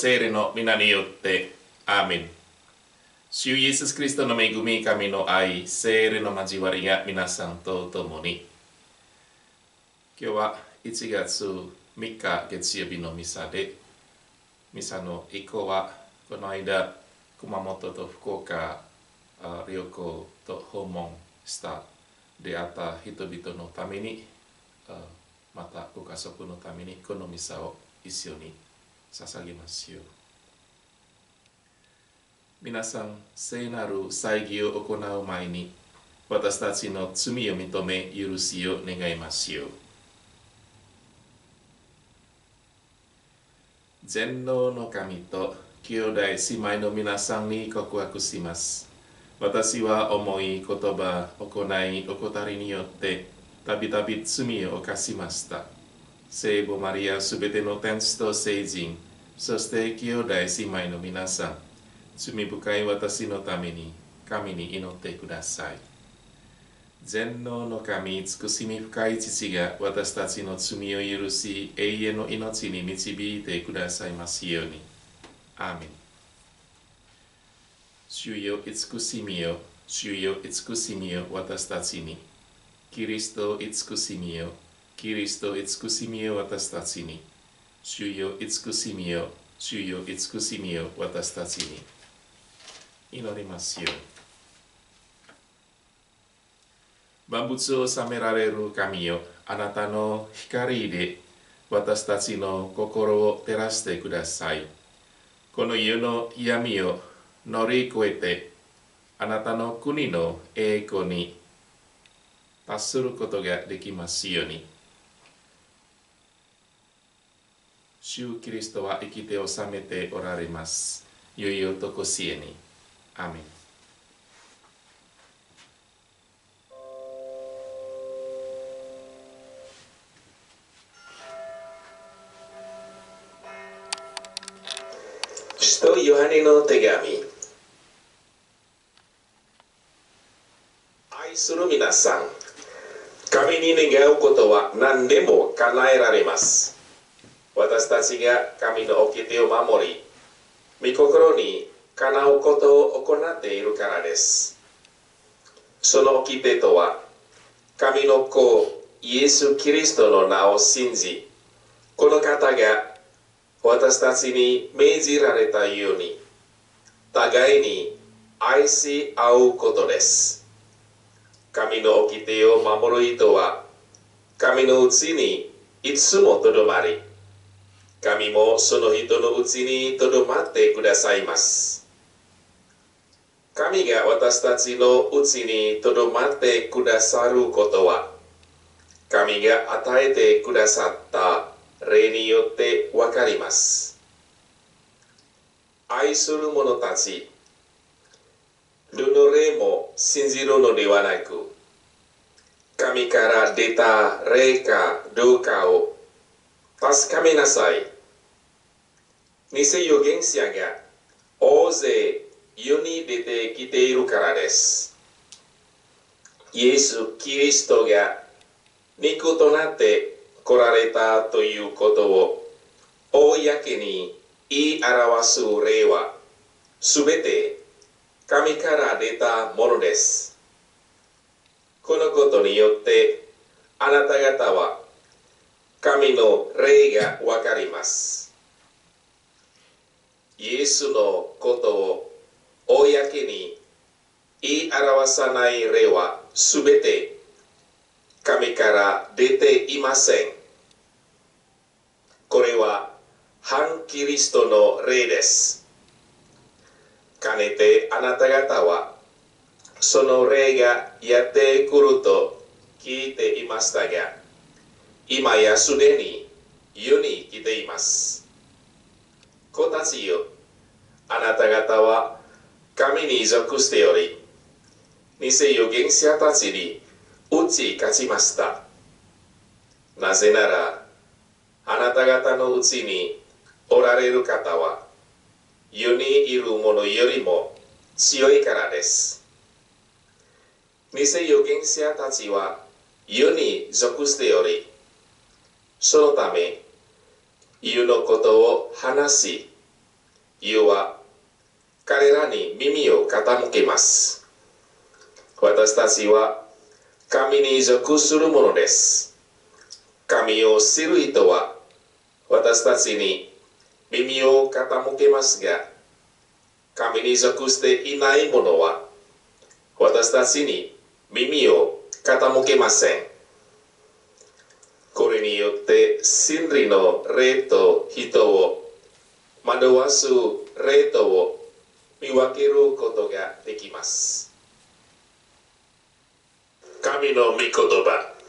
聖霊の皆によって、アーメン。主イエス・キリストの恵み、神の愛、聖霊の交わりが皆さんと共に。今日は1月3日月曜日のミサで、ミサの以降はこの間、熊本と福岡旅行と訪問した出会った人々のために、あまたご家族のためにこのミサを一緒に捧げますよ。皆さん、聖なる祭儀を行う前に、私たちの罪を認め、許しを願いますよ。全能の神と兄弟姉妹の皆さんに告白します。私は思い、言葉、行い、怠りによって、たびたび罪を犯しました。聖母マリアすべての天使と聖人、そして兄弟姉妹の皆さん、罪深い私のために神に祈ってください。全能の神、慈しみ深い父が私たちの罪を許し、永遠の命に導いてくださいますように。アーメン。主よ慈しみよ、主よ慈しみよ、私たちに。キリスト慈しみよ、キリスト慈しみよ、私たちに。主よ慈しみよ、主よ慈しみよ、私たちに。祈りますよ。万物を治められる神よ、あなたの光で私たちの心を照らしてください。この世の闇を乗り越えて、あなたの国の栄光に達することができますように。主キリストは生きて治めておられます。よいよとこしえに。アーメン。使徒ヨハネの手紙愛する皆さん神に願うことは何でも叶えられます私たちが神の掟を守り御心にかなうことを行っているからです。その掟とは神の子イエス・キリストの名を信じこの方が私たちに命じられたように互いに愛し合うことです。神の掟を守る人は神のうちにいつもとどまり神もその人のうちにとどまってくださいます神が私たちのうちにとどまってくださることは神が与えてくださった例によってわかります。愛する者たち、どの霊も信じるのではなく、神から出た霊かどうかを確かめなさい。偽預言者が大勢世に出てきているからです。イエス・キリストが肉となって来られたということを公に言い表す例はすべて神から出たものです。このことによってあなた方は神の霊がわかります。イエスのことを公に言い表さない霊はすべて神から出ていません。これは反キリストの霊です。かねてあなた方はその霊がやってくると聞いていましたが、今やすでに世に来ています。子たちよ、あなた方は神に属しており、偽預言者たちに打ち勝ちました。なぜなら、あなた方のうちにおられる方は、世にいる者よりも強いからです。偽預言者たちは世に属しており、そのため、湯のことを話し湯は彼らに耳を傾けます。私たちは神に属するものです。神を知る人は私たちに耳を傾けますが神に属していない者は私たちに耳を傾けません。れによって真理の霊と人を惑わす霊とを見分けることができます。神の御言葉。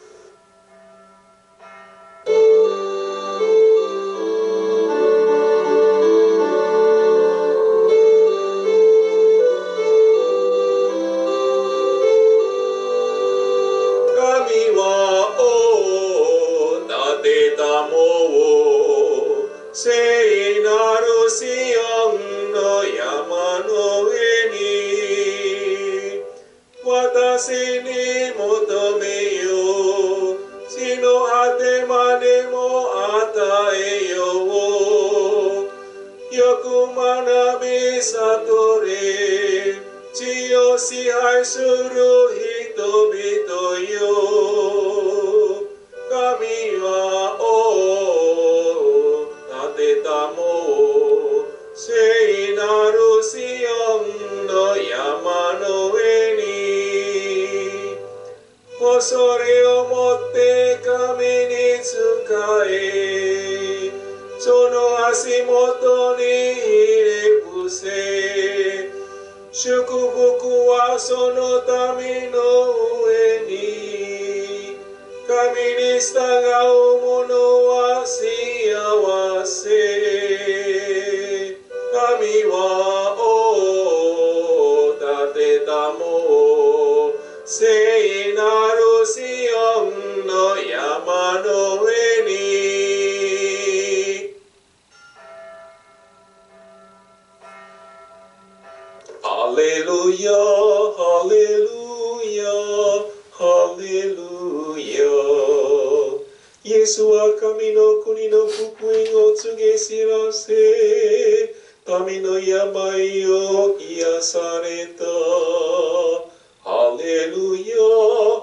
病を癒された。ハレルヤ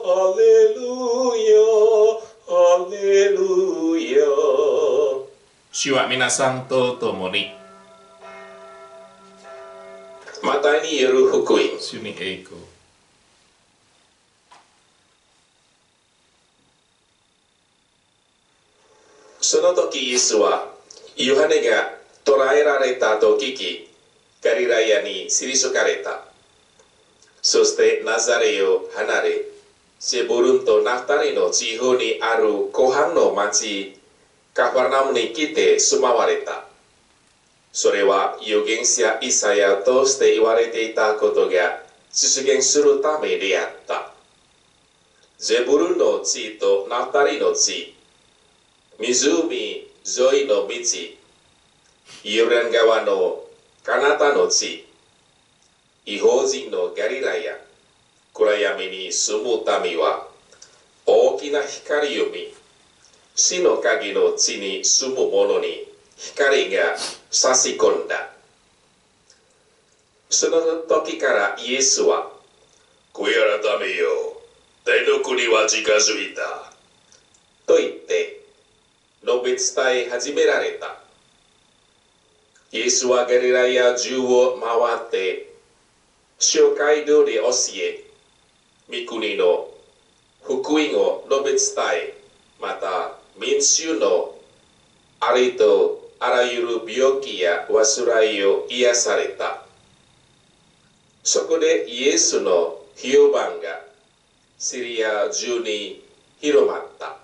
ハレルヤハレルヤ主は皆さんと共に。マタイによる福音。主に栄光。その時イエスはヨハネが捕らえられたと聞きガリラヤに退かれたそしてナザレを離れセブルンとナフタリの地方にある湖畔の町カファナムに来て住まわれたそれは預言者イサヤとして言われていたことが実現するためであったゼブルンの地とナフタリの地湖沿いの道ヨルダン川の彼方の地違法人のガリラヤ暗闇に住む民は大きな光を見死の鍵の地に住む者に光が差し込んだ。その時からイエスは悔い改めよ天の国は近づいたと言って述べ伝え始められた。イエスはガリラヤ中を回って紹介通り教え御国の福音を述べ伝えまた民衆のありとあらゆる病気や患いを癒された。そこでイエスの評判がシリア中に広まった。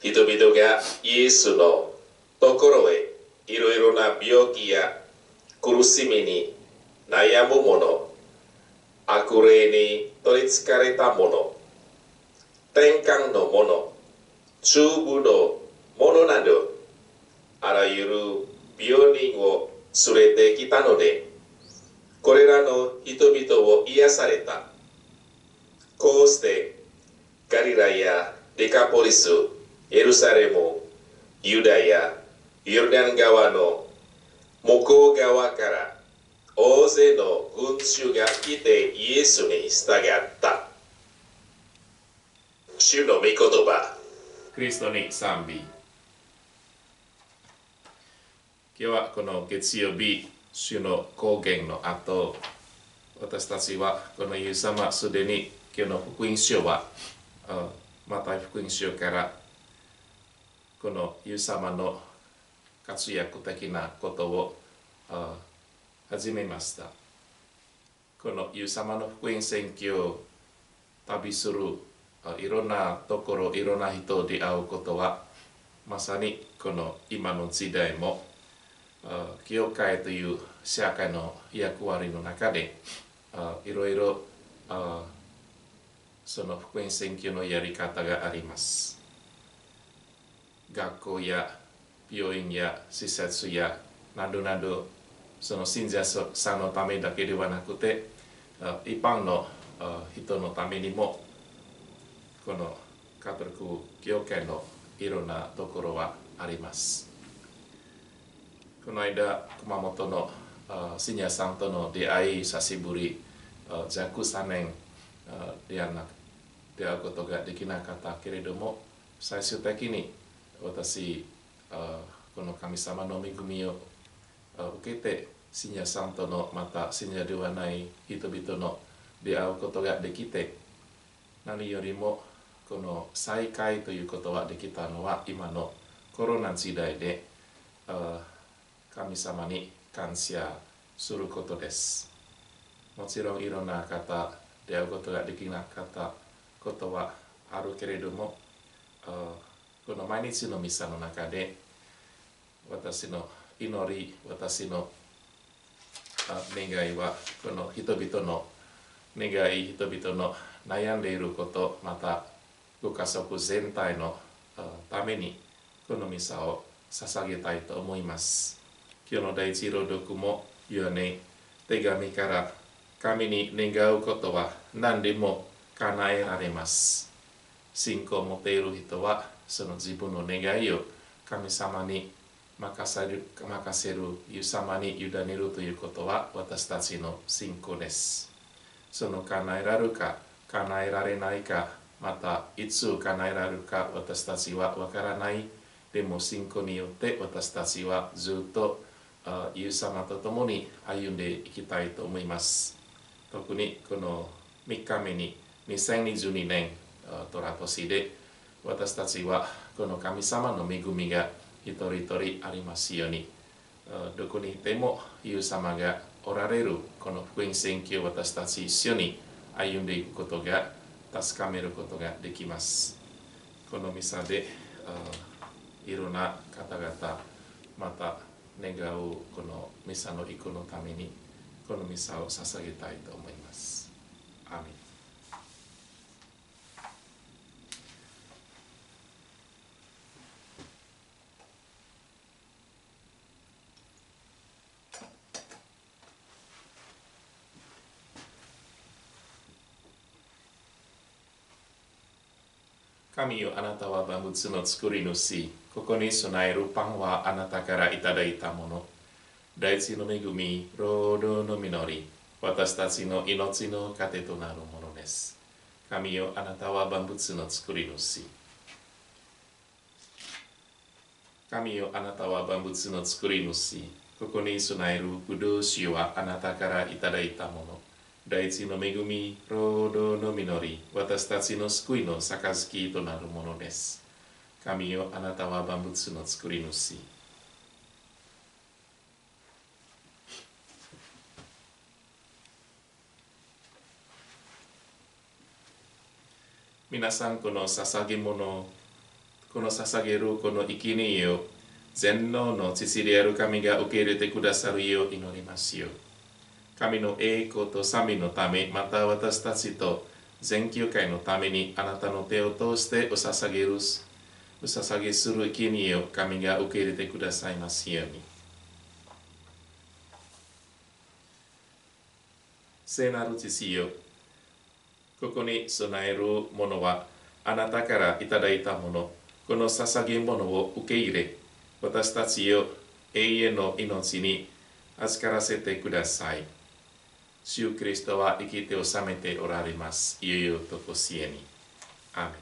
人々がイエスのところへいろいろな病気や苦しみに悩む者悪霊に取りつかれた者転換の者中部の者などあらゆる病人を連れてきたのでこれらの人々を癒された。こうしてガリラやデカポリスエルサレムユダヤヨルダン川の向こう側から大勢の群衆が来てイエスに従った。主の御言葉。クリストに賛美今日はこの月曜日主の高原の後私たちはこのイエス様すでに今日の福音書はまた福音書からこのイエス様の活躍的なことを始めました。このイエス様の福音宣教旅するいろんなところいろんな人で会うことはまさにこの今の時代も教会という社会の役割の中でいろいろその福音宣教のやり方があります。学校や病院や施設やなどなどその信者さんのためだけではなくて一般の人のためにもこのカトリック教会のいろんなところはあります。この間、熊本のあシニアさんとの出会い、久しぶり、あ約3年出会うことができなかったけれども、最終的に私、この神様の恵みを受けて、シニアさんとのまたシニアではない人々の出会うことができて、何よりもこの再会ということができたのは今のコロナ時代で神様に感謝することです。もちろんいろんな方出会うことができなかったことはあるけれどもあこの毎日のミサの中で私の祈り私の願いはこの人々の願い人々の悩んでいることまたご家族全体のためにこのミサを捧げたいと思います。今日の第一朗読も言うように手紙から神に願うことは何でも叶えられます。信仰を持っている人はその自分の願いを神様に任せる任せるイエス様に委ねるということは私たちの信仰です。その叶えられるか叶えられないかまたいつ叶えられるか私たちはわからない。でも信仰によって私たちはずっとあイエス様と共に歩んでいきたいと思います。特にこの3日目に2022年トラ年で私たちはこの神様の恵みが一人一人ありますように。どこにいてもイエス様がおられるこの福音宣教を私たち一緒に歩んでいくことが確かめることができます。このミサでいろんな方々また願うこのミサの行くのためにこのミサを捧げたいと思います。アーメン。神よあなたは万物の作り主。ここに備えるパンはあなたからいただいたもの。大地の恵み労働の実り私たちの命の糧となるものです。神よあなたは万物の作り主。神よあなたは万物の作り主。ここに備えるブドウ酒はあなたからいただいたもの。大地の恵み、労働の実り、私たちの救いの杯となるものです。神よ、あなたは万物の作り主。皆さん、この捧げ物、この捧げるこの生贄を全能の父である神が受け入れてくださるよう祈りますよ。神の栄光と賛美のため、また私たちと全教会のためにあなたの手を通してお捧げる、お捧げする生贄を神が受け入れてくださいますように。聖なる父よ、ここに備えるものはあなたからいただいたもの、この捧げ物を受け入れ、私たちを永遠の命に預からせてください。主キリストは生きて治めておられます。いよいよとこしえに。アーメン。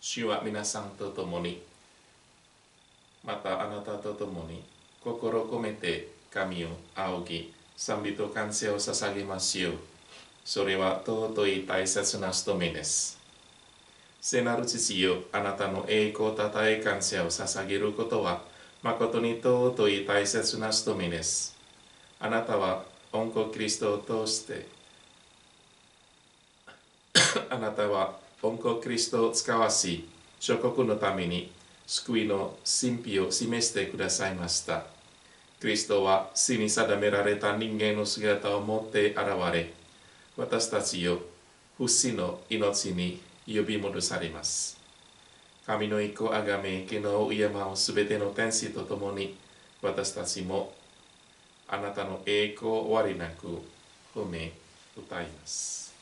主は皆さんと共にまたあなたと共に心込めて神を仰ぎ賛美と感謝を捧げますようそれは尊い大切な務めです。聖なる父よあなたの栄光たたえ感謝を捧げることは誠に尊い大切な務めです。あなたは恩子キリストを通してあなたは恩子キリストを使わし諸国のために救いの神秘を示してくださいました。キリストは死に定められた人間の姿を持って現れ私たちを不死の命に呼び戻されます。神の意向あがめ昨日を敬うすべての天使と共に私たちもあなたの栄光を終わりなく褒め歌います。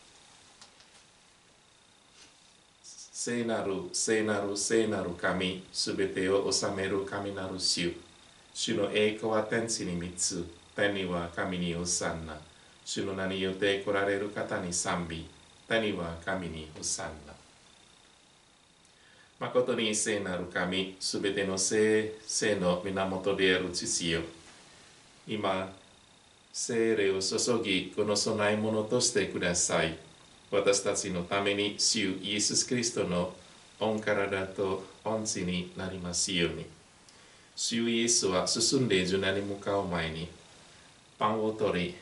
聖なる聖なる聖なる神すべてを治める神なる主主の栄光は天地に三つ。天には神におさんな。主の名によって来られる方に賛美。天には神におさんな。誠に聖なる神すべての聖聖の源である父よ。今聖霊を注ぎこの供え物としてください。私たちのために主イエス・キリストの御体と御血になりますように。主イエスは進んで受難に向かう前にパンを取り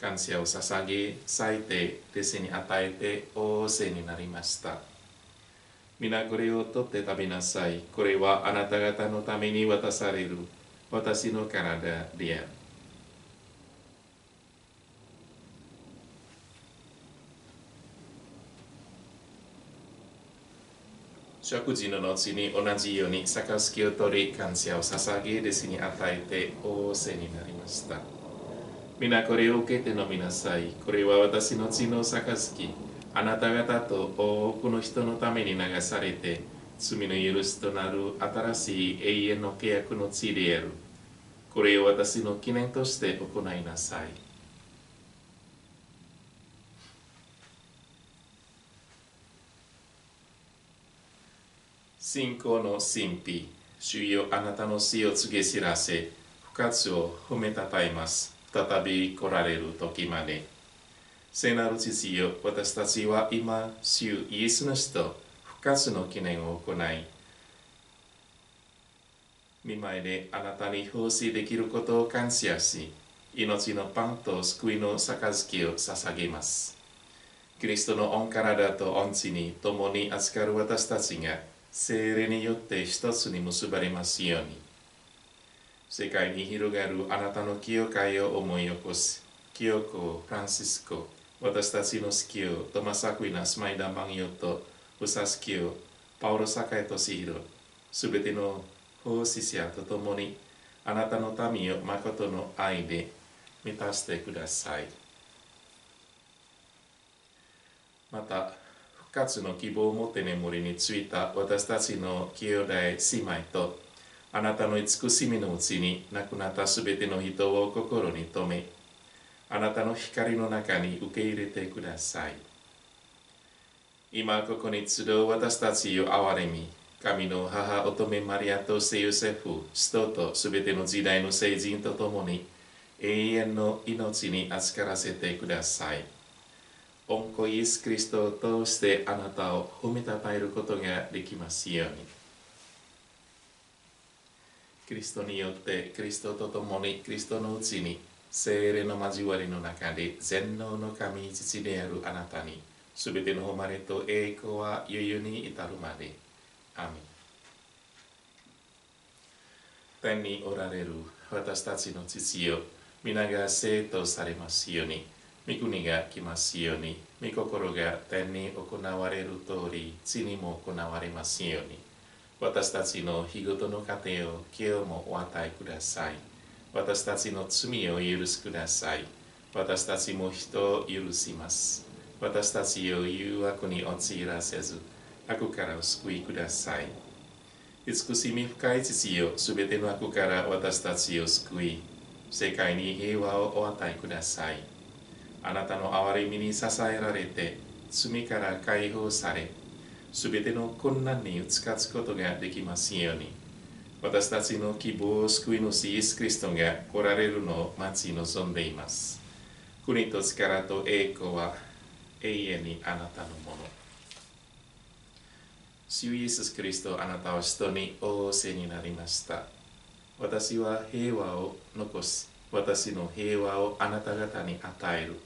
感謝を捧げ咲いて弟子に与えて仰せになりました。皆これを取って食べなさい。これはあなた方のために渡される私の体である。食事の後に同じように杯を取り感謝を捧げ弟子に与えて仰せになりました皆これを受けて飲みなさいこれは私の血の杯あなた方と多くの人のために流されて罪の許しとなる新しい永遠の契約の地であるこれを私の記念として行いなさい信仰の神秘主よあなたの死を告げ知らせ復活を褒めたたえます。再び来られる時まで。聖なる父よ私たちは今主イエスの死と復活の記念を行い見舞いであなたに奉仕できることを感謝し命のパンと救いの杯を捧げます。キリストの御体と御血に共に預かる私たちが聖霊によって一つに結ばれますように。世界に広がるあなたの清会を思い起こす。清子フランシスコ私たちの好きをトマサクイナスマイダマンヨとウサスキをパオロサカエトシヒロすべての奉仕者と共にあなたの民を誠の愛で満たしてください。また復活の希望を持って眠りについた私たちの兄弟姉妹とあなたの慈しみのうちに亡くなったすべての人を心に留めあなたの光の中に受け入れてください今ここに集う私たちを憐れみ神の母乙女マリアと聖ヨセフ使徒とすべての時代の聖人と共に永遠の命に預からせてください。御子イエス・キリストを通してあなたを褒めたたえることができますように。キリストによってキリストと共にキリストのうちに聖霊の交わりの中で全能の神父であるあなたにすべての誉れと栄光は余裕に至るまで。アミ天におられる私たちの父よ皆が生徒されますように御国が来ますように、御心が天に行われる通り、地にも行われますように。私たちの日ごとの糧を今日もお与えください。私たちの罪を許しください。私たちも人を許します。私たちを誘惑に陥らせず、悪からお救いください。慈しみ深い父よ、すべての悪から私たちを救い、世界に平和をお与えください。あなたの憐れみに支えられて、罪から解放され、すべての困難に打ち勝つことができますように。私たちの希望を救い主イエス・キリストが来られるのを待ち望んでいます。国と力と栄光は永遠にあなたのもの。主イエス・キリスト、あなたは人に仰せになりました。私は平和を残し、私の平和をあなた方に与える。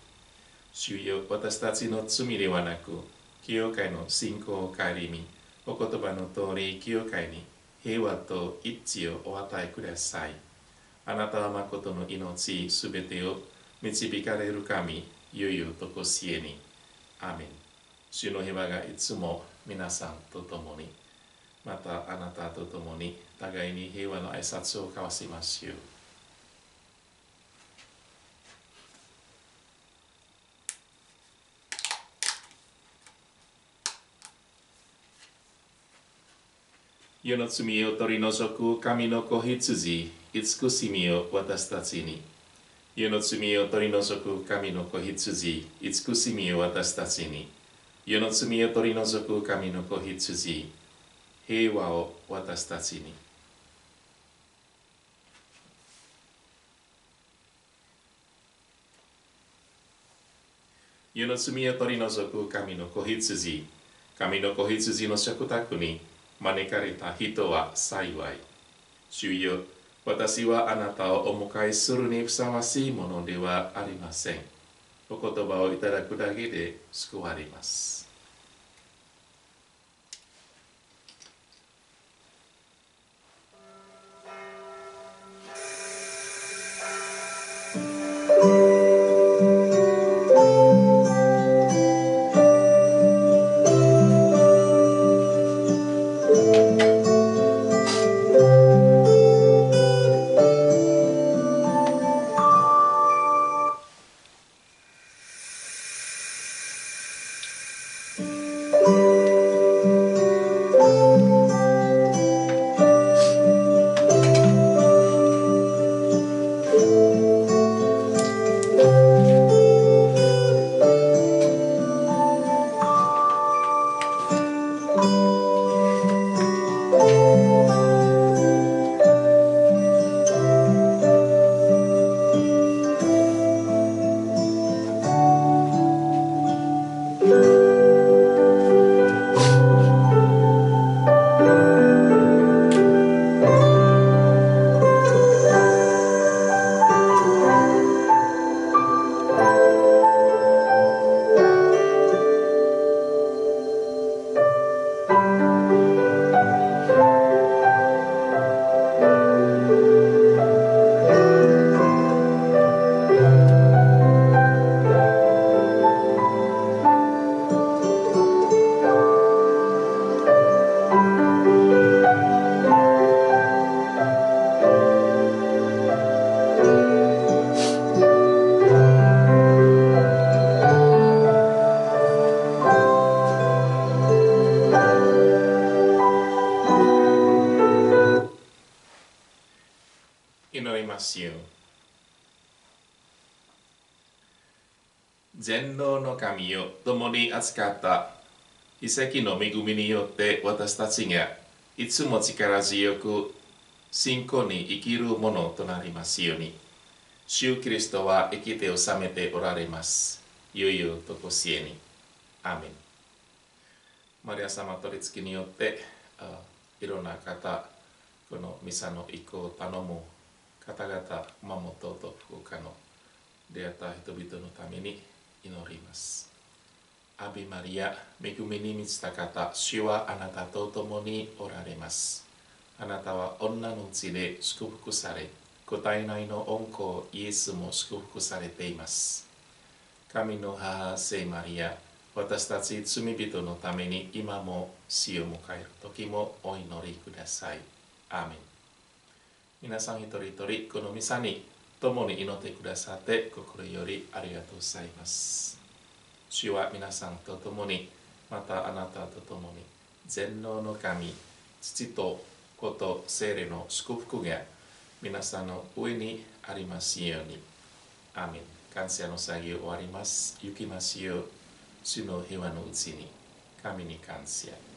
主よ、私たちの罪ではなく、教会の信仰を顧み、お言葉の通り、教会に平和と一致をお与えください。あなたは誠の命すべてを導かれる神、ゆゆとこしえに。アーメン。主の平和がいつも皆さんと共に、またあなたと共に互いに平和の挨拶を交わしましょう。世の罪を取り除く神の子羊、慈しみを私たちに。世の罪を取り除く神の子羊、慈しみを私たちに。世の罪を取り除く神の子羊、平和を私たちに。世の罪を取り除く神の子羊、神の子羊の食卓に招かれた人は幸い。主よ、私はあなたをお迎えするにふさわしいものではありません。お言葉をいただくだけで救われます。神よ、共に扱った奇跡の恵みによって私たちがいつも力強く信仰に生きるものとなりますように。主キリストは生きて治めておられます。ゆいよとこしえに。アーメン。マリア様取り付けによってあいろんな方このミサの意向を頼む方々守とうと福岡の出会った人々のために祈ります。アビマリア、恵みに満ちた方、主はあなたと共におられます。あなたは女のうちで祝福され、ご体内の恩子イエスも祝福されています。神の母聖マリア私たち罪人のために今も死を迎える時もお祈りくださいアーメン皆さん一人一人このミサに共に祈ってくださって心よりありがとうございます。主は皆さんと共にまたあなたと共に全能の神父と子と聖霊の祝福が皆さんの上にありますように。アーメン。感謝の作業終わります。行きますよ主の平和のうちに。神に感謝。